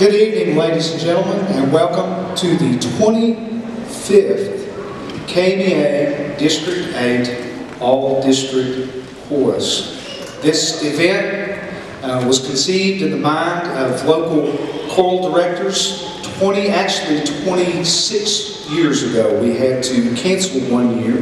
Good evening, ladies and gentlemen, and welcome to the 25th KBA District 8 All District Chorus. This event uh, was conceived in the mind of local choral directors 20, actually 26 years ago. We had to cancel one year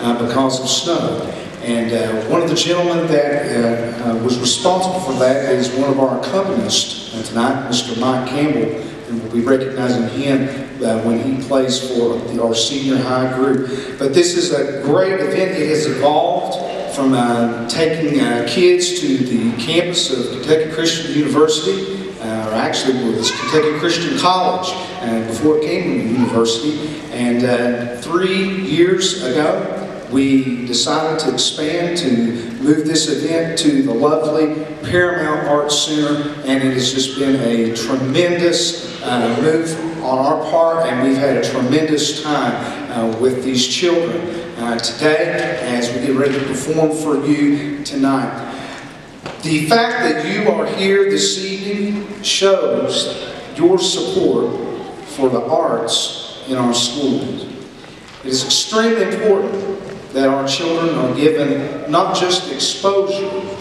uh, because of snow. And uh, one of the gentlemen that uh, uh, was responsible for that is one of our accompanists uh, tonight, Mr. Mike Campbell, and we'll be recognizing him uh, when he plays for the, our senior high group. But this is a great event. It has evolved from uh, taking kids to the campus of Kentucky Christian University, or actually it was Kentucky Christian College before it came to the university. And three years ago, we decided to expand to move this event to the lovely Paramount Arts Center, and it has just been a tremendous uh, move on our part, and we've had a tremendous time uh, with these children uh, today as we get ready to perform for you tonight. The fact that you are here this evening shows your support for the arts in our schools. It is extremely important that our children are given not just exposure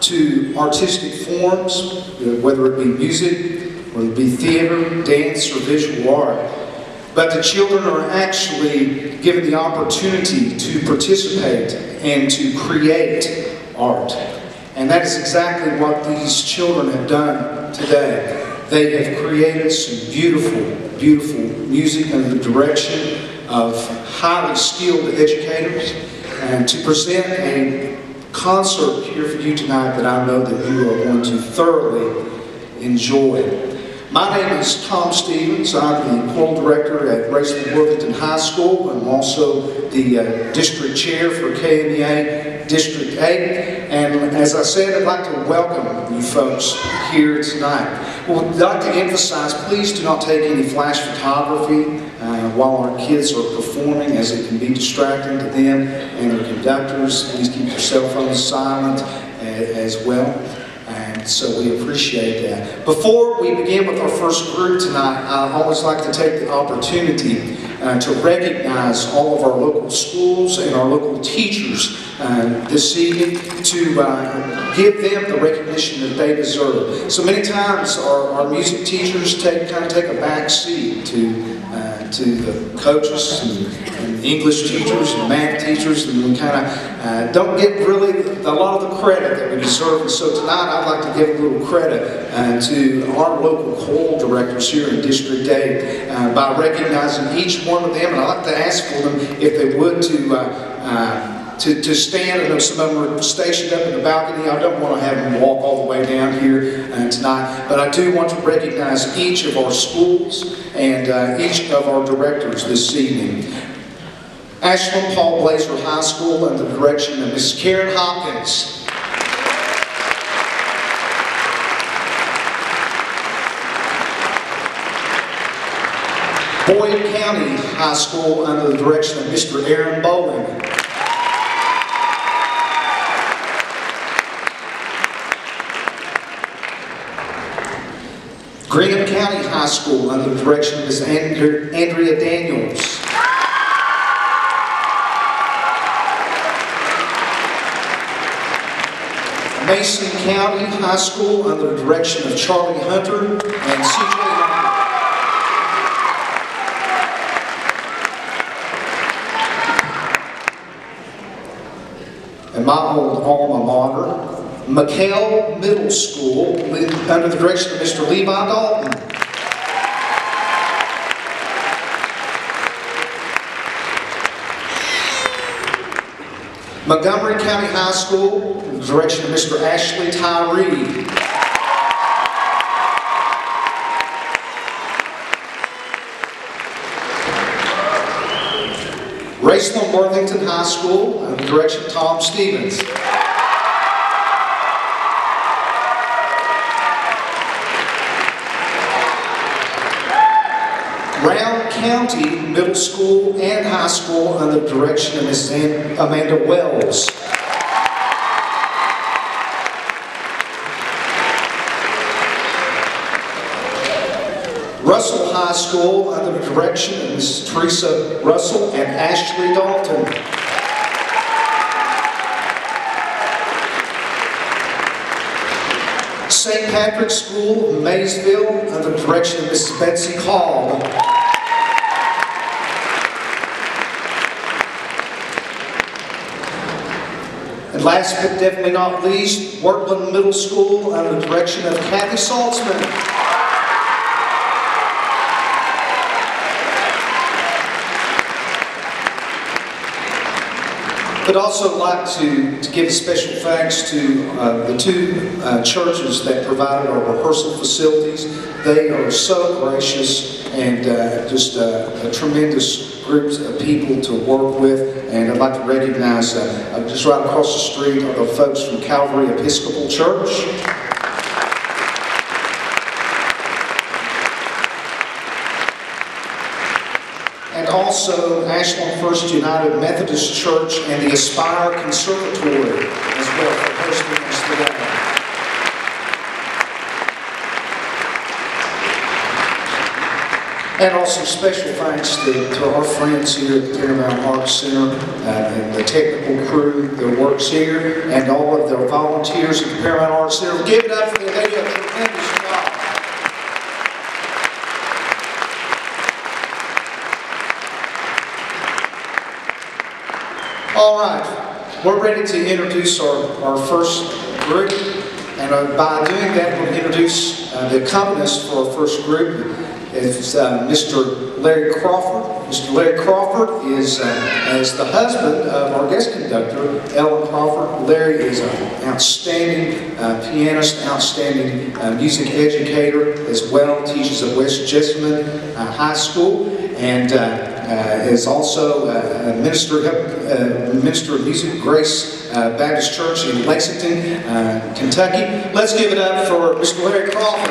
to artistic forms, whether it be music, whether it be theater, dance, or visual art, but the children are actually given the opportunity to participate and to create art. And that is exactly what these children have done today. They have created some beautiful, beautiful music under the direction of highly skilled educators and to present a concert here for you tonight that I know that you are going to thoroughly enjoy. My name is Tom Stephens. I'm the choral director at Raceland Worthington High School. I'm also the uh, district chair for KMEA District 8. And as I said, I'd like to welcome you folks here tonight. Well, I'd like to emphasize, please do not take any flash photography uh, while our kids are performing as it can be distracting to them and their conductors. Please keep your cell phones silent uh, as well. And so we appreciate that. Before we begin with our first group tonight, I always like to take the opportunity uh, to recognize all of our local schools and our local teachers uh, this evening to uh, give them the recognition that they deserve. So many times our, our music teachers take kind of take a back seat to uh, to the coaches and, and, English teachers and math teachers, and we kind of uh, don't get really a lot of the credit that we deserve. And so tonight I'd like to give a little credit uh, to our local choral directors here in District 8 uh, by recognizing each one of them. And I'd like to ask for them if they would to uh, uh, to, to stand. I know some of them are stationed up in the balcony. I don't want to have them walk all the way down here uh, tonight, but I do want to recognize each of our schools and uh, each of our directors this evening. Ashland Paul Blazer High School under the direction of Miss Karen Hopkins. Boyd County High School under the direction of Mr. Aaron Bowling. Bracken County High School under the direction of Ms. Andrea Daniels. Mason County High School under the direction of Charlie Hunter and C.J. And my old alma mater, McHale Middle School under the direction of Mr. Levi Dalton. Montgomery County High School, under the direction of Mr. Ashley Tyree. Raceland Worthington High School, under the direction of Tom Stephens. County Middle School and High School under the direction of Ms. Amanda Wells. Russell High School under the direction of Mrs. Teresa Russell and Ashley Dalton. St. Patrick's School, Maysville, under the direction of Mrs. Betsy Hall. Last but definitely not least, Workland Middle School, under the direction of Kathy Saltzman. But also like to, to give special thanks to uh, the two uh, churches that provided our rehearsal facilities. They are so gracious and uh, just a tremendous groups of people to work with. And I'd like to recognize, uh, just right across the street, are the folks from Calvary Episcopal Church. And also Ashland First United Methodist Church and the Aspire Conservatory as well for hosting us today. And also special thanks to, to our friends here at the Paramount Arts Center uh, and the technical crew that works here and all of the volunteers at the Paramount Arts Center. Give it up for them. They do a tremendous job. All right, we're ready to introduce our, our first group. And uh, by doing that, we'll introduce uh, the accompanist for our first group. It's uh, Mr. Larry Crawford. Mr. Larry Crawford is, uh, as the husband of our guest conductor, Ellen Crawford. Larry is an outstanding uh, pianist, outstanding uh, music educator as well, teaches at West Jessamine High School, and uh, is also uh, a minister, uh, minister of music Grace Baptist Church in Lexington, Kentucky. Let's give it up for Mr. Larry Crawford.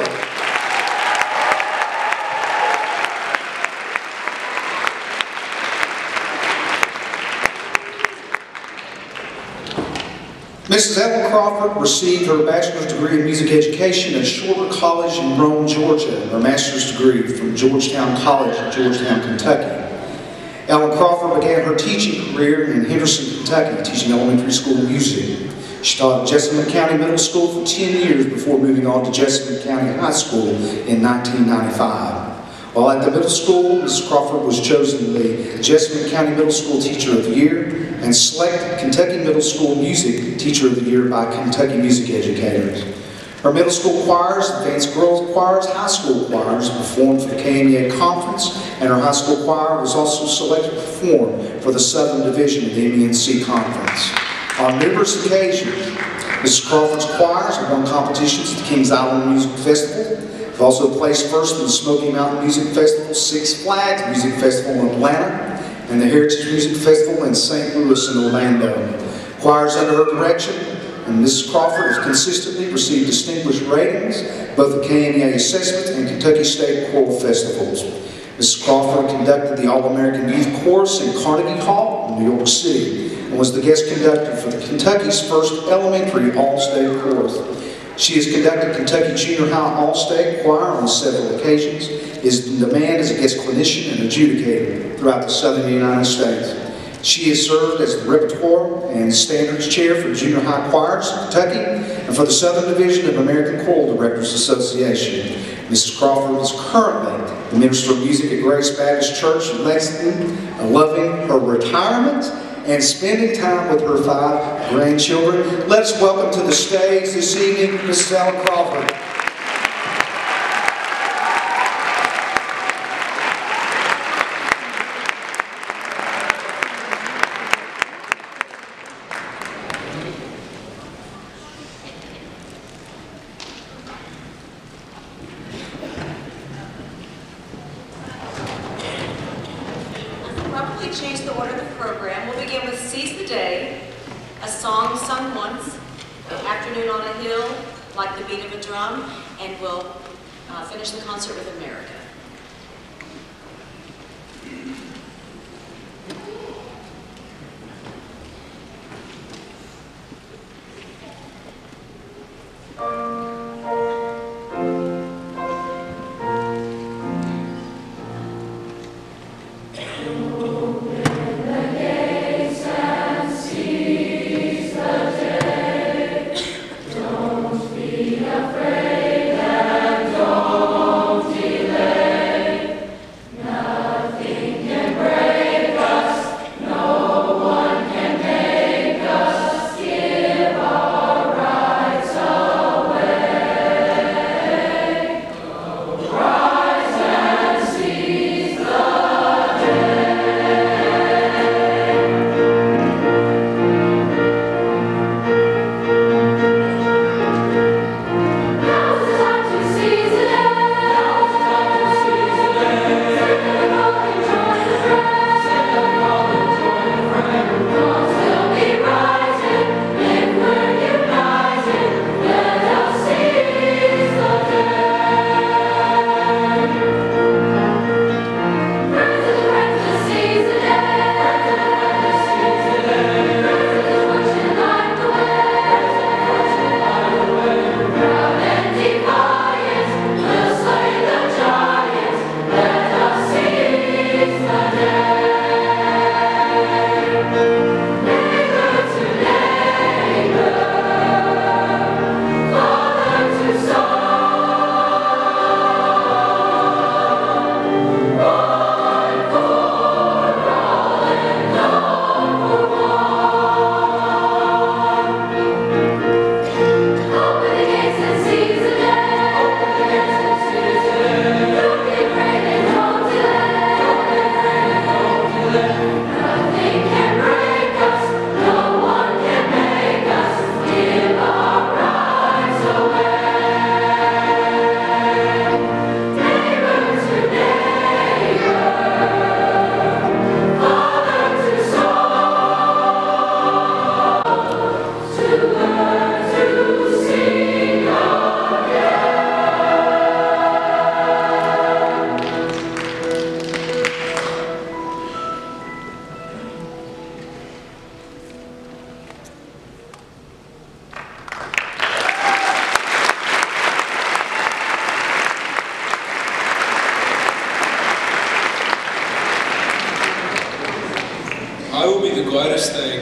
Mrs. Ellen Crawford received her bachelor's degree in music education at Shorter College in Rome, Georgia, and her master's degree from Georgetown College in Georgetown, Kentucky. Ellen Crawford began her teaching career in Henderson, Kentucky, teaching elementary school music. She taught at Jessamine County Middle School for 10 years before moving on to Jessamine County High School in 1995. While at the middle school, Mrs. Crawford was chosen the Jessamine County Middle School Teacher of the Year and selected Kentucky Middle School Music Teacher of the Year by Kentucky Music Educators. Her middle school choirs, advanced girls choirs, high school choirs performed for the KMEA conference, and her high school choir was also selected to perform for the Southern Division of the MENC conference. On numerous occasions, Mrs. Crawford's choirs have won competitions at the Kings Island Music Festival. They've also placed first in the Smoky Mountain Music Festival, Six Flags Music Festival in Atlanta, and the Heritage Music Festival in St. Louis and Orlando. Choirs under her direction and Mrs. Crawford has consistently received distinguished ratings, both at KMEA Assessment and Kentucky State Choral Festivals. Mrs. Crawford conducted the All-American Youth Chorus in Carnegie Hall, New York City, and was the guest conductor for the Kentucky's first elementary All-State Chorus. She has conducted Kentucky Junior High All-State Choir on several occasions, is in demand as a guest clinician and adjudicator throughout the southern United States. She has served as the Repertoire and Standards Chair for Junior High Choirs in Kentucky and for the Southern Division of American Choral Directors Association. Mrs. Crawford is currently the Minister of Music at Grace Baptist Church in Lexington, uh, loving her retirement and spending time with her five grandchildren. Let us welcome to the stage this evening Mrs. Ellen Crawford.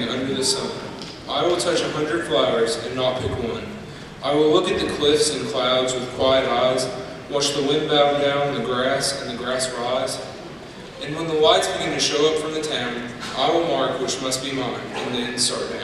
Under the sun. I will touch a hundred flowers and not pick one. I will look at the cliffs and clouds with quiet eyes, watch the wind bow down the grass and the grass rise. And when the lights begin to show up from the town, I will mark which must be mine, and then start down.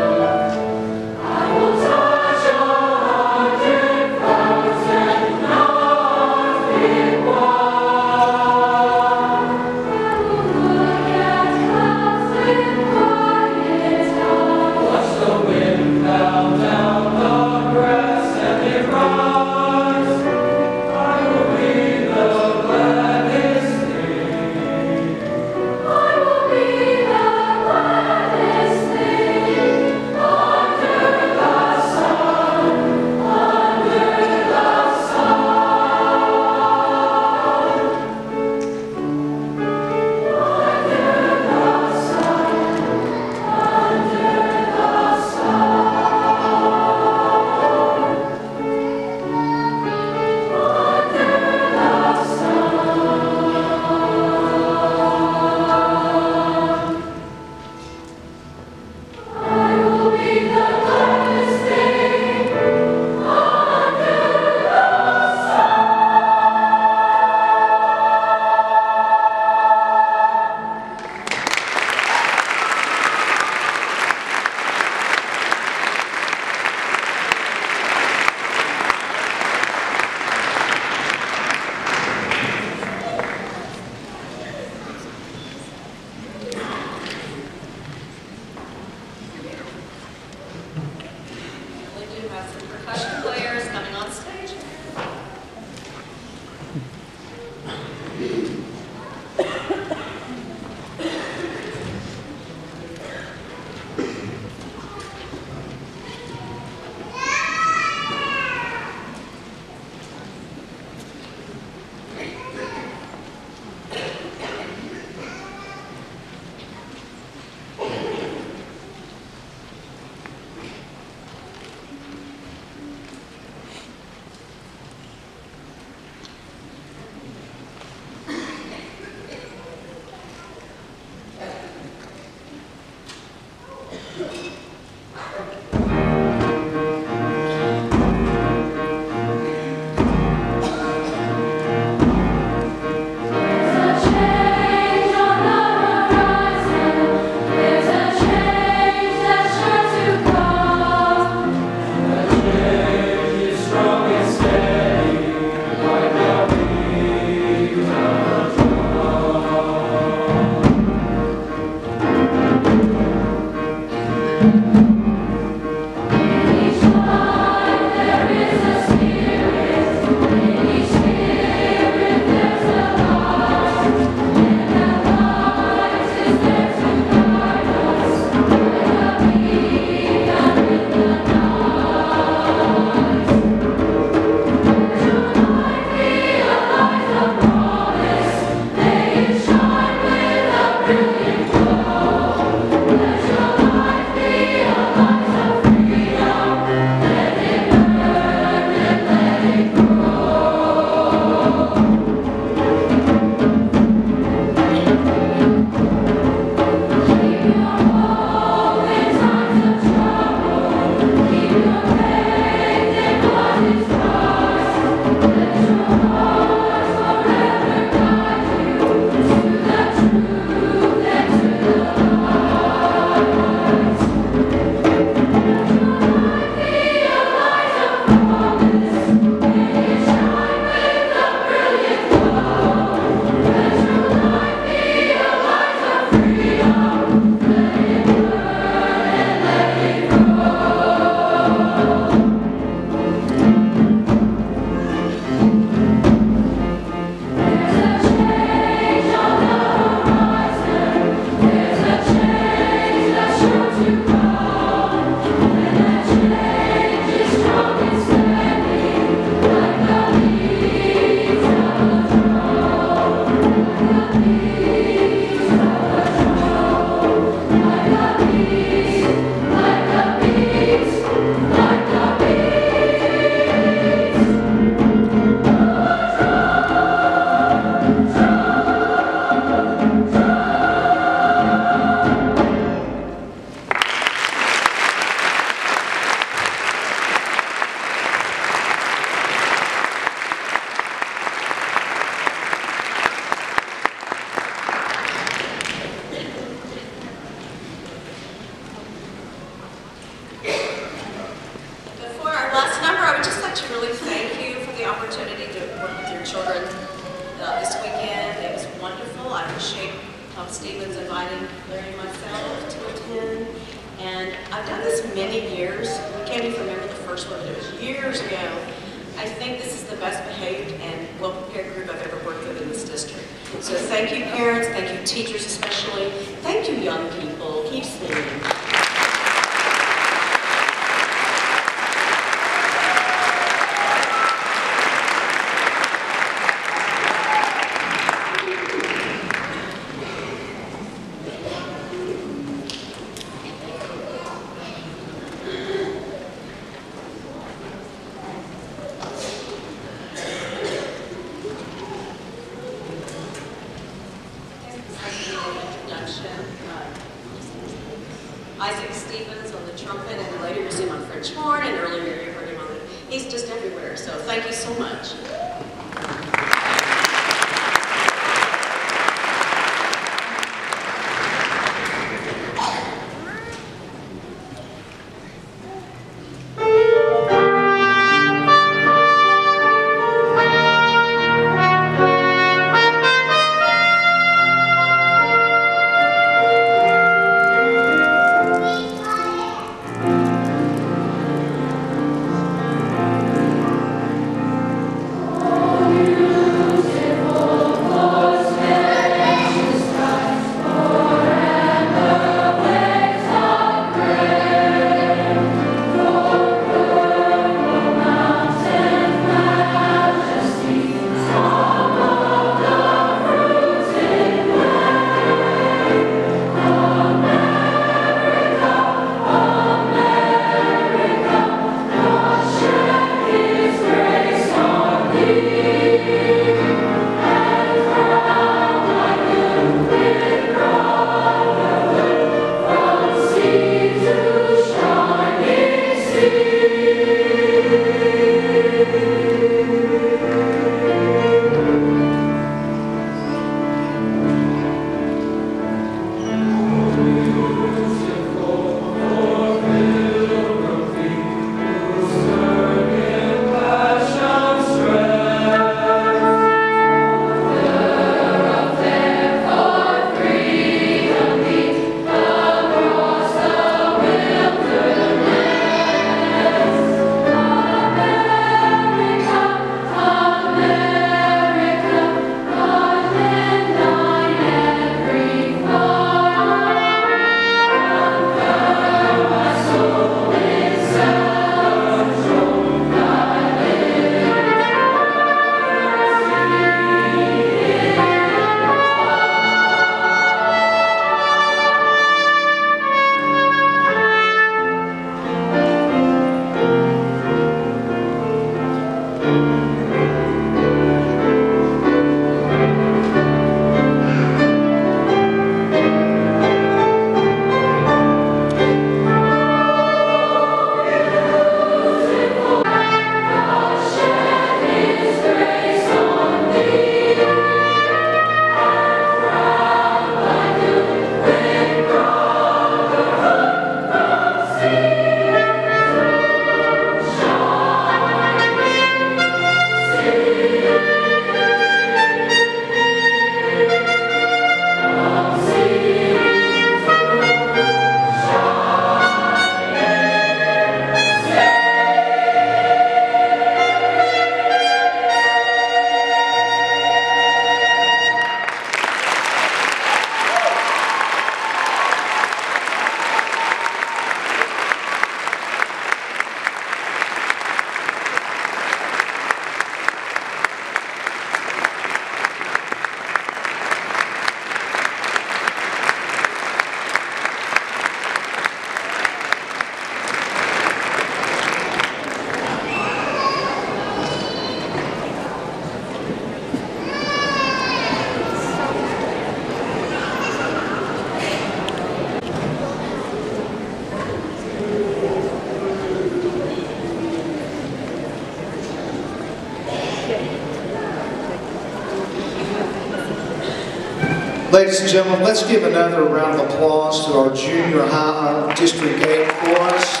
And gentlemen, let's give another round of applause to our junior high uh, District 8 chorus.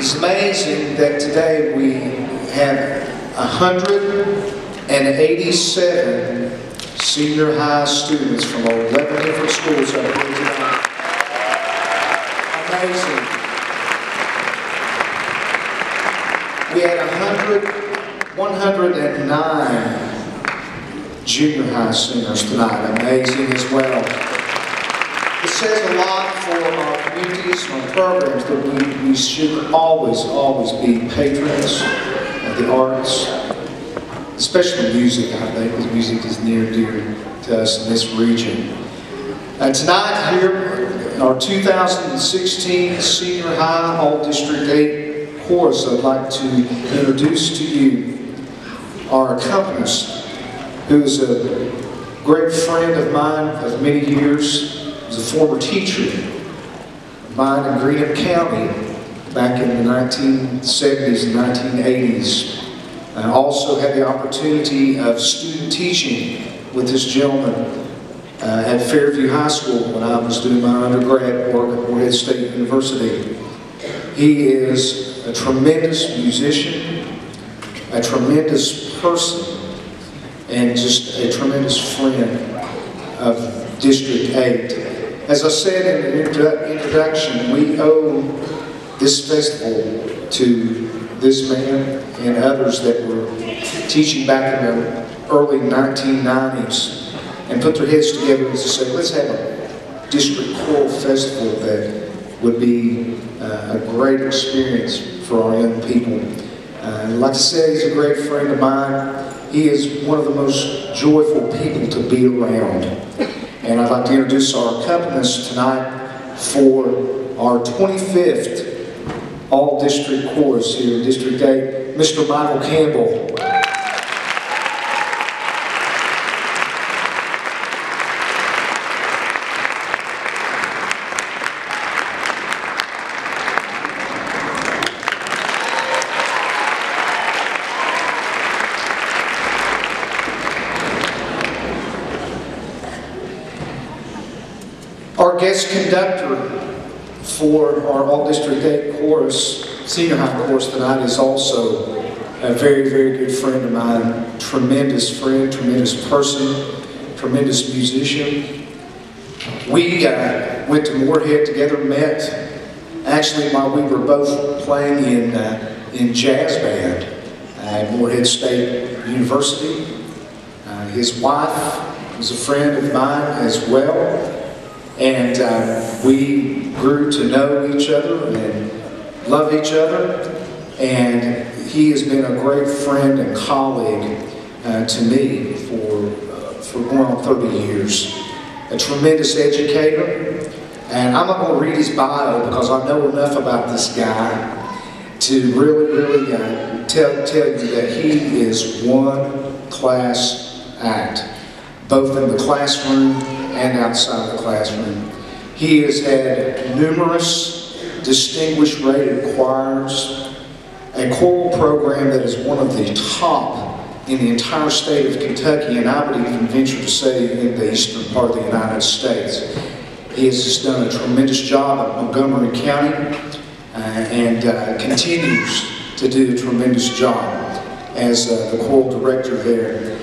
It's amazing that today we have 187 senior high students from 11 different schools here tonight. Amazing. We had 100, 109 junior high seniors tonight. Amazing as well. It says a lot for our communities, and our programs, that we, we should always, always be patrons of the arts, especially music, I think, because music is near and dear to us in this region. And tonight here, our 2016 Senior High All District 8 Chorus, I'd like to introduce to you our accompanist, who is a great friend of mine of many years, was a former teacher of mine in Greenup County back in the 1970s and 1980s. I also had the opportunity of student teaching with this gentleman uh, at Fairview High School when I was doing my undergrad work at Morehead State University. He is a tremendous musician, a tremendous person, and just a tremendous friend of District 8. As I said in the introdu- introduction, we owe this festival to this man and others that were teaching back in the early 1990s and put their heads together and say, let's have a district choral festival that would be uh, a great experience for our young people. Uh, like I said, he's a great friend of mine. He is one of the most joyful people to be around. And I'd like to introduce our accompanist tonight for our 25th All-District Chorus here in District 8, Mr. Michael Campbell. Guest conductor for our All District 8 chorus, senior high chorus tonight is also a very, very good friend of mine. Tremendous friend, tremendous person, tremendous musician. We uh, went to Morehead together, met actually while we were both playing in, uh, in jazz band at Morehead State University. Uh, his wife was a friend of mine as well. And uh, we grew to know each other and love each other. And he has been a great friend and colleague uh, to me for, uh, for going on 30 years. A tremendous educator. And I'm not going to read his bio because I know enough about this guy to really, really uh, tell, tell you that he is one class act, both in the classroom and outside the classroom. He has had numerous distinguished rated choirs, a choral program that is one of the top in the entire state of Kentucky, and I would even venture to say in the eastern part of the United States. He has done a tremendous job at Montgomery County uh, and uh, continues to do a tremendous job as uh, the choral director there.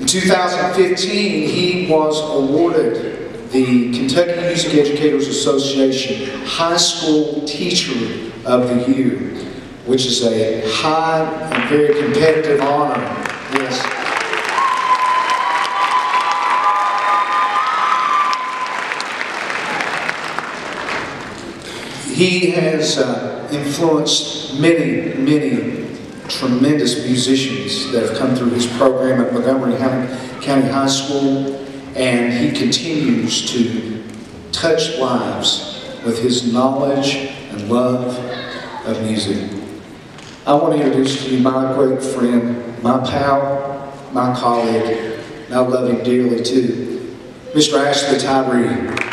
In 2015, he was awarded the Kentucky Music Educators Association High School Teacher of the Year, which is a high and very competitive honor. Yes. He has uh, influenced many, many tremendous musicians that have come through his program at Montgomery County, High School, and he continues to touch lives with his knowledge and love of music. I want to introduce to you my great friend, my pal, my colleague, and I love him dearly too, Mr. Ashley Tyree.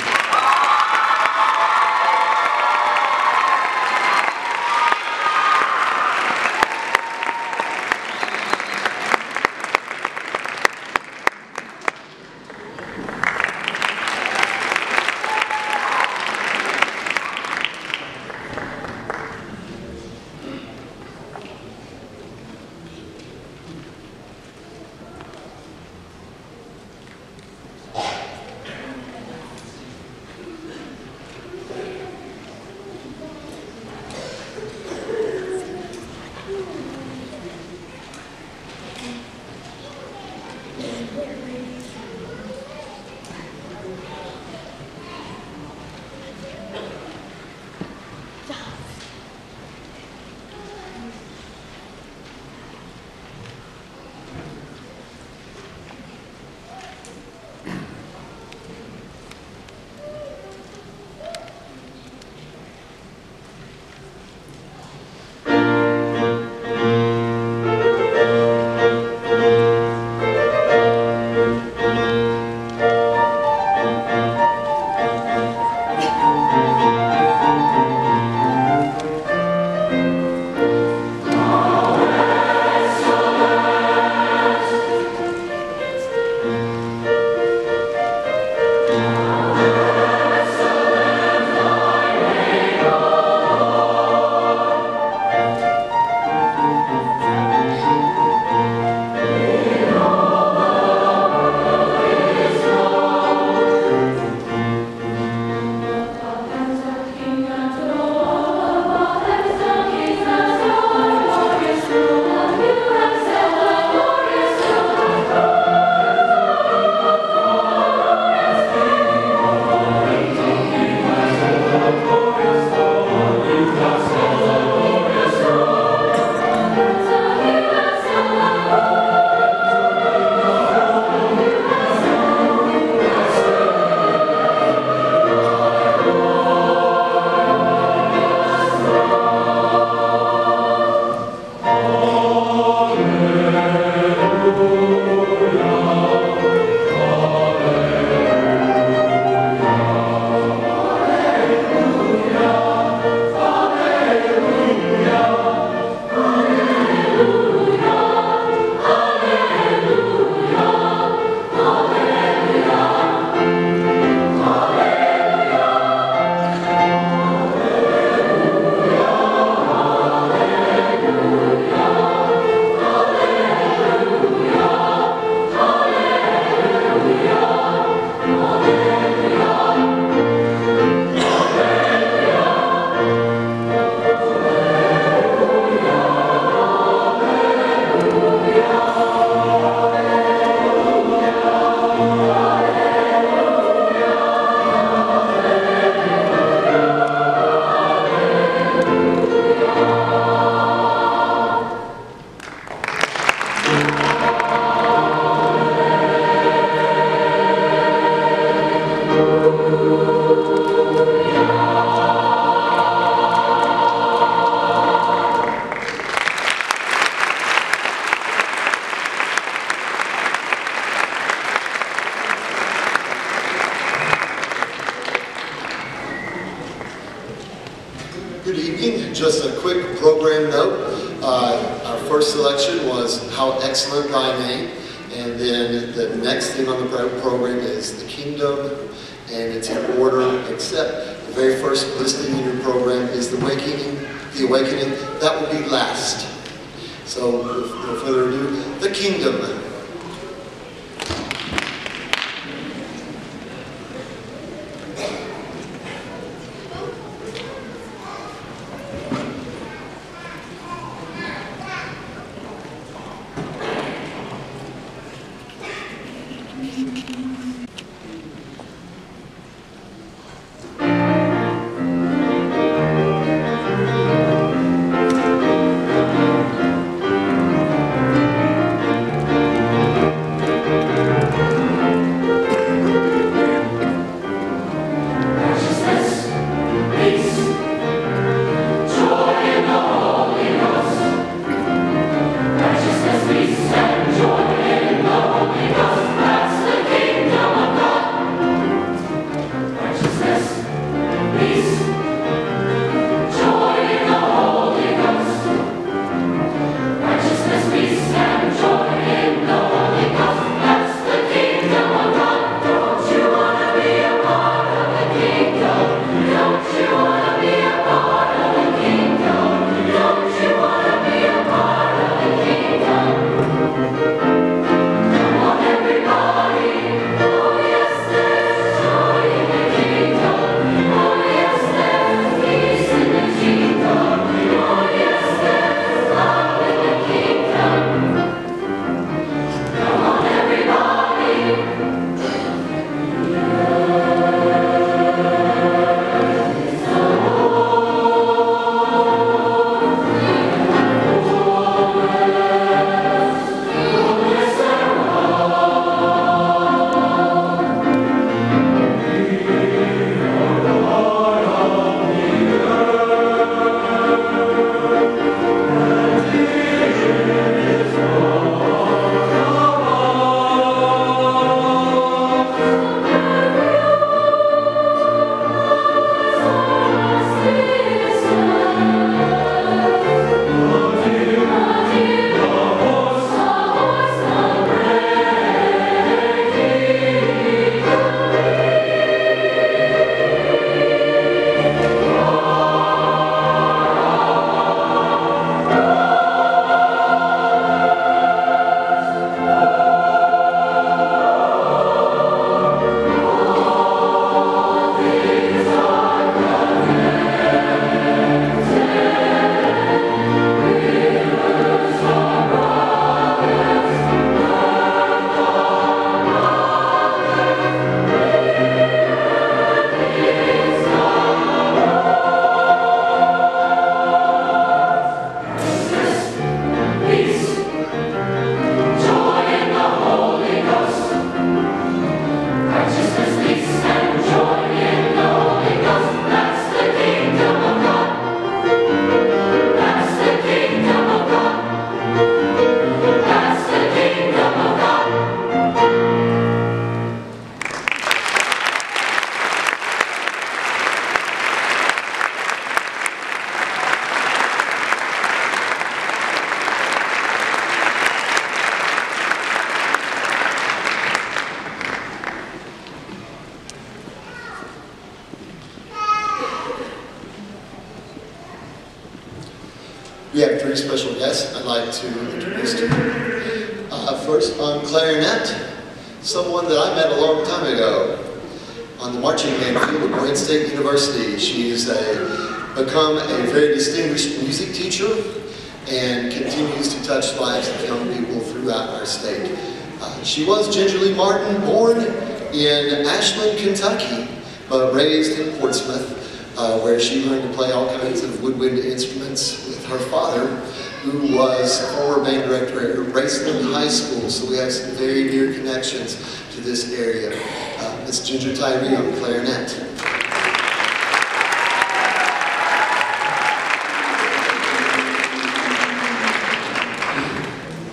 We have three special guests I'd like to introduce to you. Uh, first, on clarinet, someone that I met a long time ago on the marching band field at Morehead State University. She's a, become a very distinguished music teacher and continues to touch lives of young people throughout our state. Uh, she was Ginger Lee Martin, born in Ashland, Kentucky, but raised in Portsmouth, uh, where she learned to play all kinds of woodwind instruments her father, who was former band director at Raceland High School. So we have some very dear connections to this area. Uh, Miss Ginger Tyree on clarinet.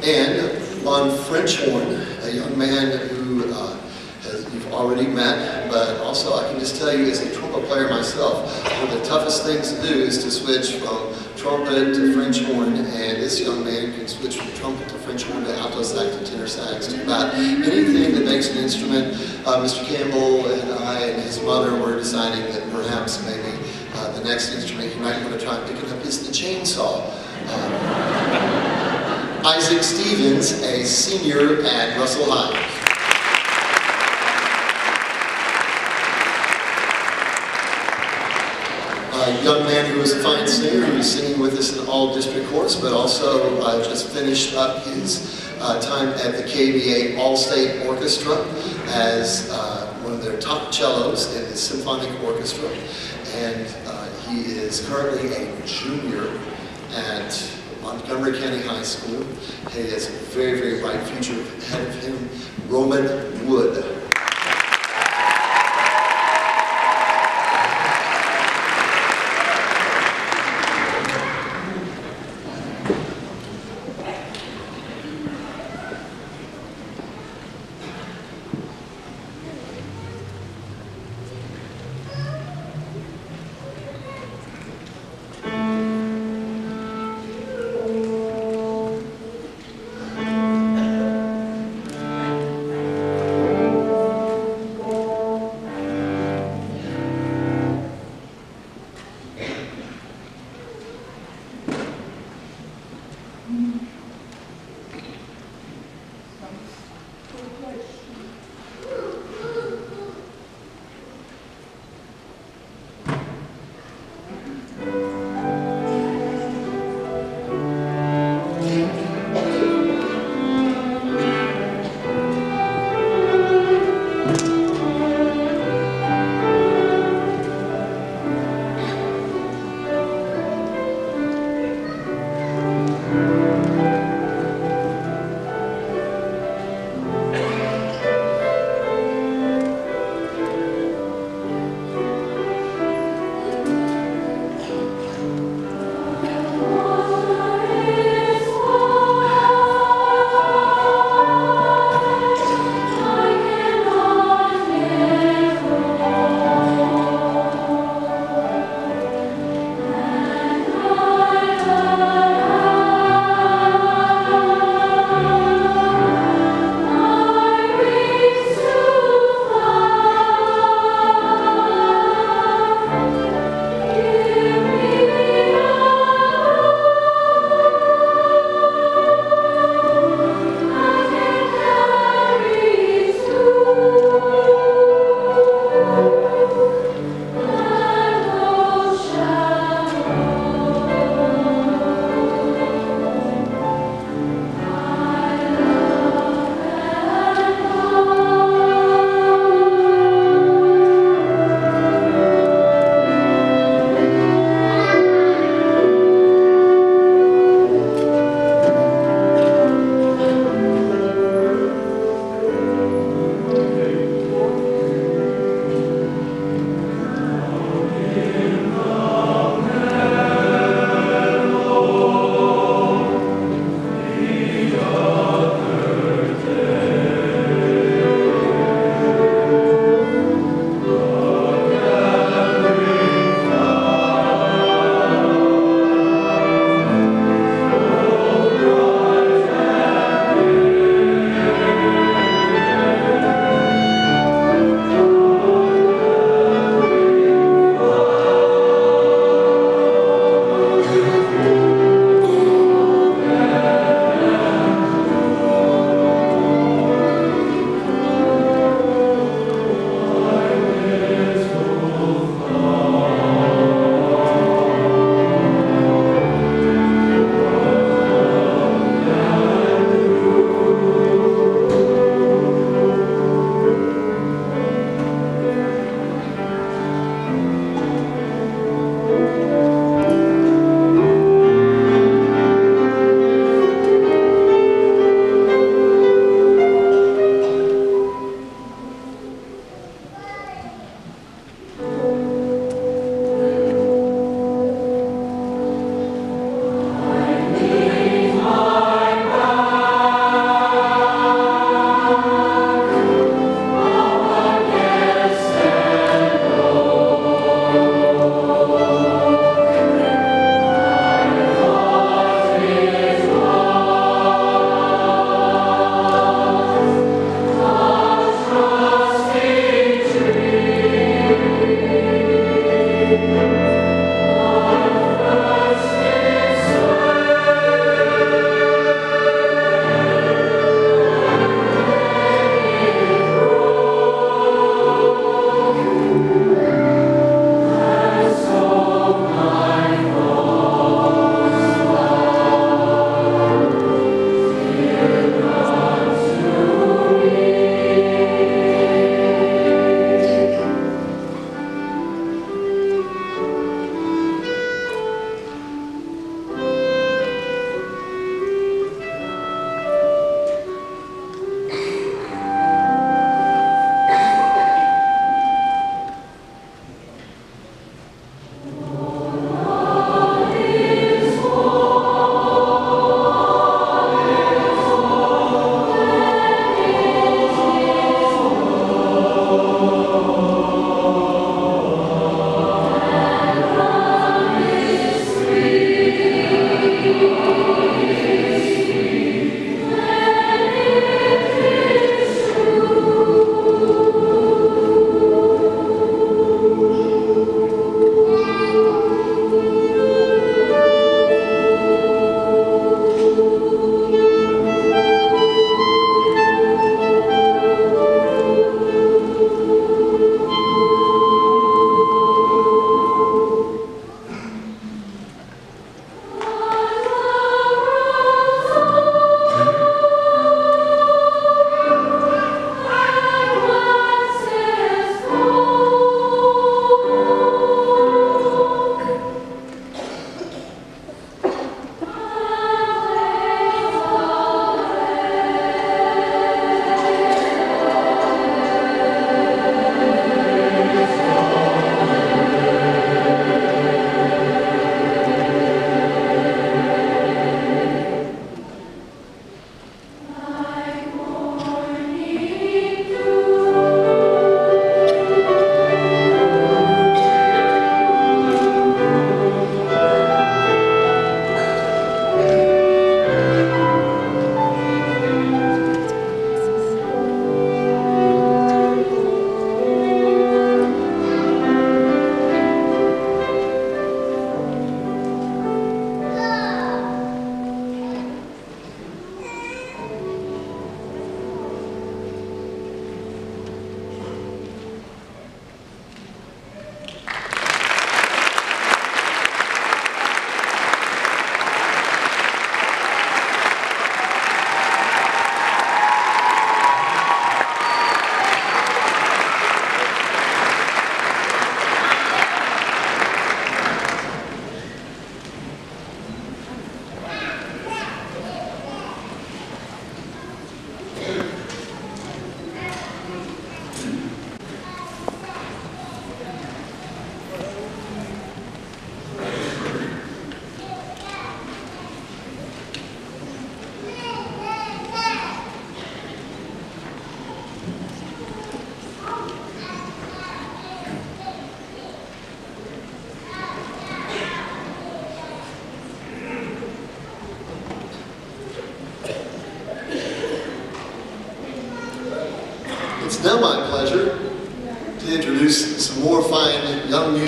And on French horn, a young man who uh, has, you've already met, but also I can just tell you as a trumpet player myself. One of the toughest things to do is to switch from trumpet to French horn, and this young man can switch from trumpet to French horn to alto sax to tenor sax to about anything that makes an instrument. Uh, Mr. Campbell and I and his mother were deciding that perhaps maybe uh, the next instrument he might want to try picking up is the chainsaw. Um, Isaac Stephens, a senior at Russell High. Young man who was a fine singer, who was singing with us in all district chorus, but also uh, just finished up his uh, time at the KBA All-State Orchestra as uh, one of their top cellos in the symphonic orchestra. And uh, he is currently a junior at Montgomery County High School. He has a very, very bright future ahead of him. Roman Wood.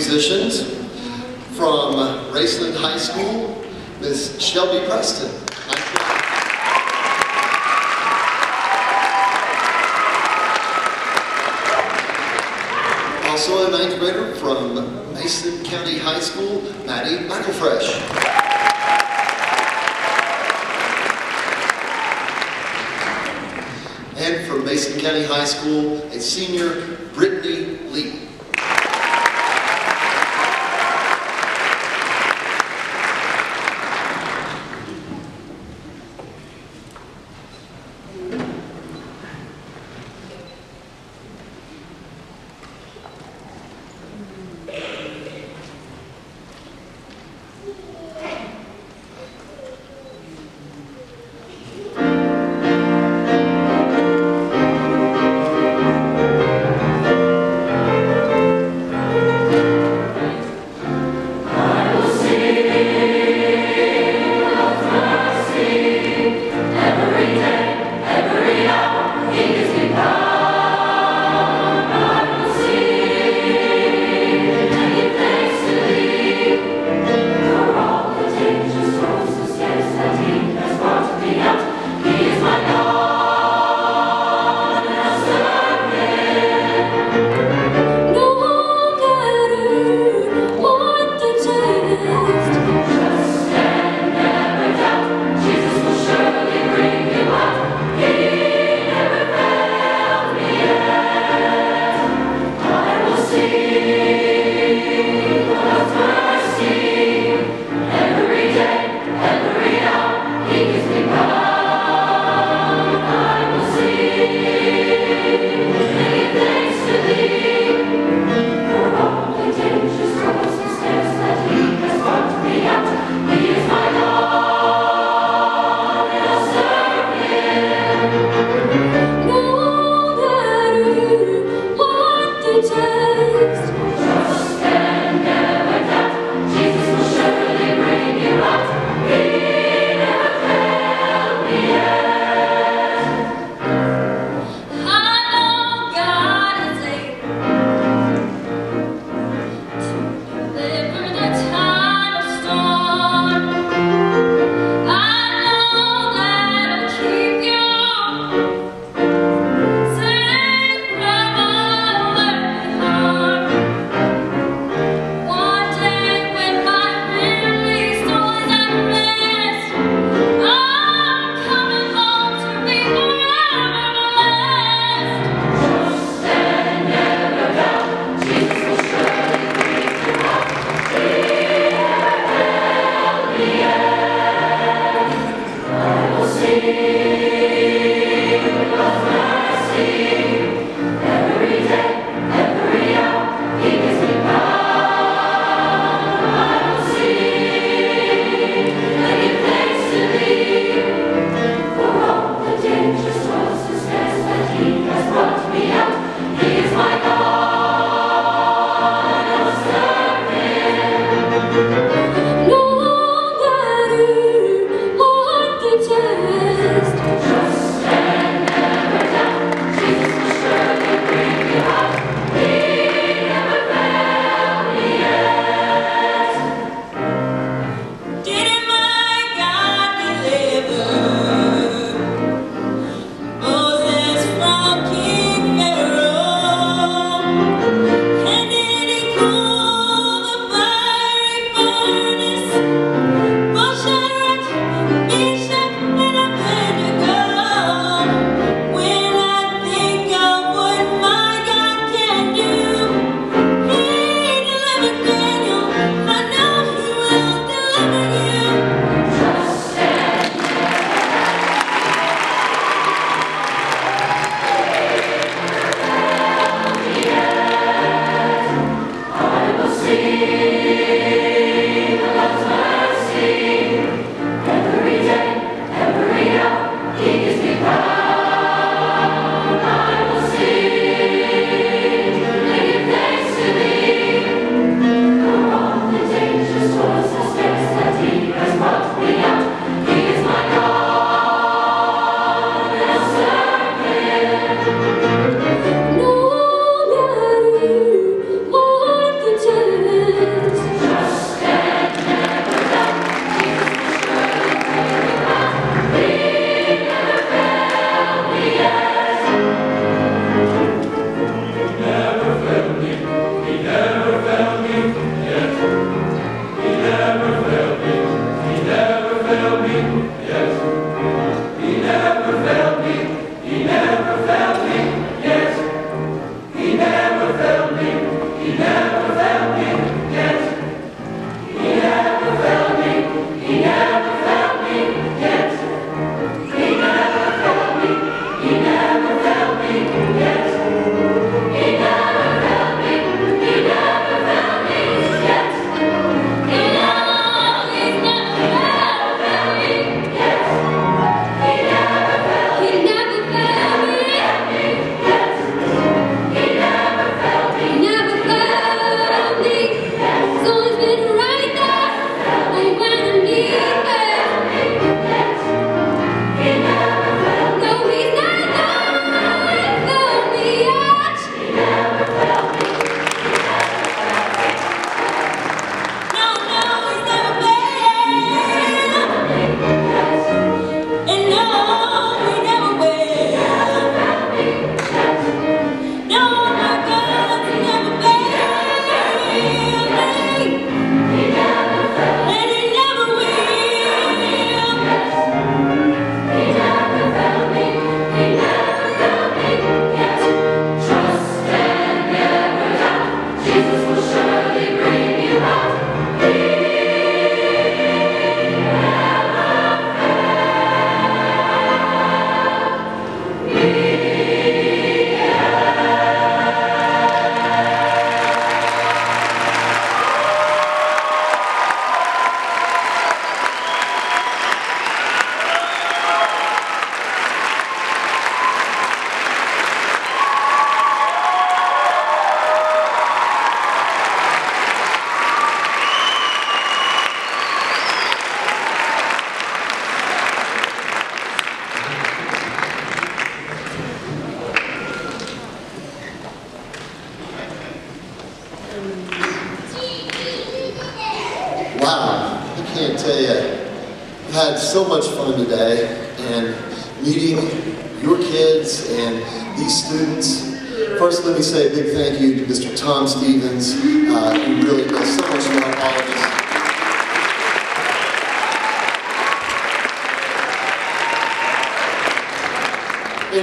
Musicians from Raceland High School, Miss Shelby Preston. Also a ninth grader from Mason County High School, Maddie McElfresh. And from Mason County High School, a senior, Brittany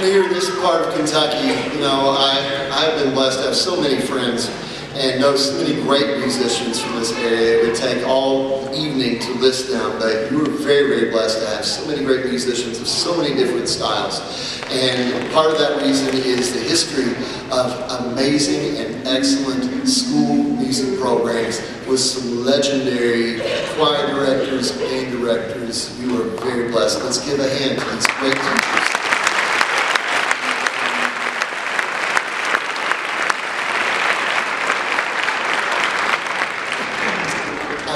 Here in this part of Kentucky, you know, I, I've been blessed to have so many friends and know so many great musicians from this area. It would take all evening to list them, but you were very, very blessed to have so many great musicians of so many different styles. And part of that reason is the history of amazing and excellent school music programs with some legendary choir directors, band directors. You are very blessed. Let's give a hand these great teachers.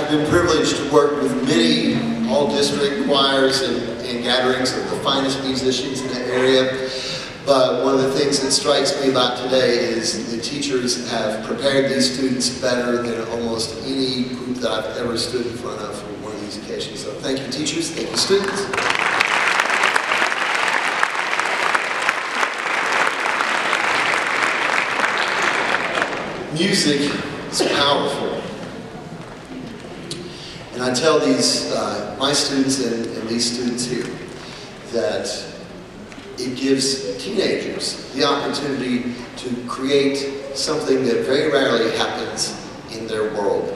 I've been privileged to work with many all-district choirs and, and gatherings of the finest musicians in the area. But one of the things that strikes me about today is the teachers have prepared these students better than almost any group that I've ever stood in front of for one of these occasions. So thank you teachers, thank you students. Music is powerful. And I tell these, uh, my students and, and these students here, that it gives teenagers the opportunity to create something that very rarely happens in their world.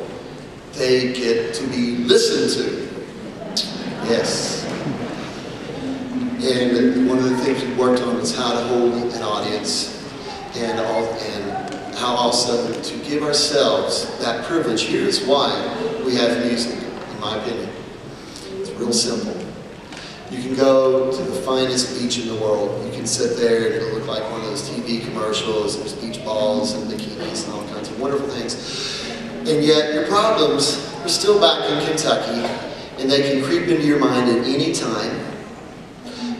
They get to be listened to. Yes. And one of the things we worked on was how to hold an audience and, all, and how also to give ourselves that privilege. Here's why we have music, my opinion. It's real simple. You can go to the finest beach in the world. You can sit there and it'll look like one of those TV commercials. There's beach balls and bikinis and all kinds of wonderful things. And yet your problems are still back in Kentucky and they can creep into your mind at any time.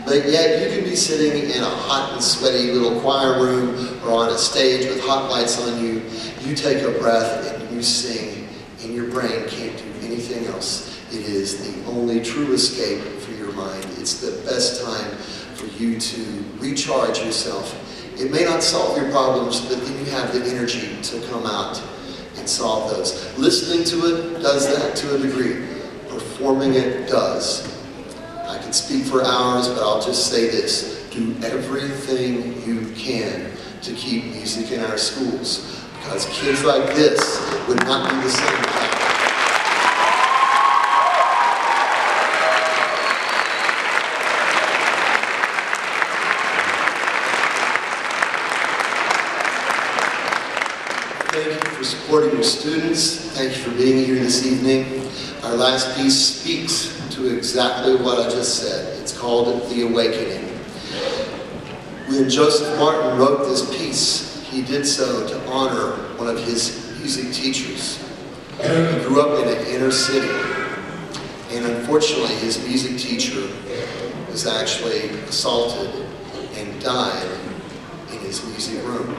But yet you can be sitting in a hot and sweaty little choir room or on a stage with hot lights on you. You take a breath and you sing and your brain can't do anything else. It is the only true escape for your mind. It's the best time for you to recharge yourself. It may not solve your problems, but then you have the energy to come out and solve those. Listening to it does that to a degree. Performing it does. I can speak for hours, but I'll just say this. Do everything you can to keep music in our schools. Because kids like this would not be the same without it. Thank for supporting your students. Thank you for being here this evening. Our last piece speaks to exactly what I just said. It's called The Awakening. When Joseph Martin wrote this piece, he did so to honor one of his music teachers. He grew up in an inner city, and unfortunately, his music teacher was actually assaulted and died in his music room.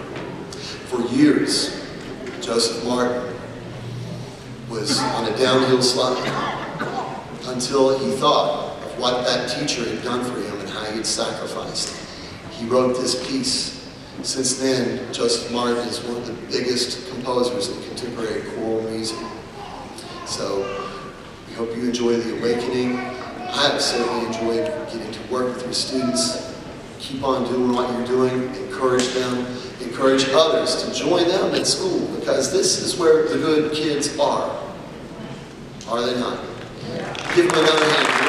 For years, Joseph Martin was on a downhill slide until he thought of what that teacher had done for him and how he had sacrificed. He wrote this piece. Since then, Joseph Martin is one of the biggest composers in contemporary choral music. So, we hope you enjoy The Awakening. I have certainly enjoyed getting to work with your students. Keep on doing what you're doing. Encourage them. Encourage others to join them in school because this is where the good kids are. Are they not? Give them another hand.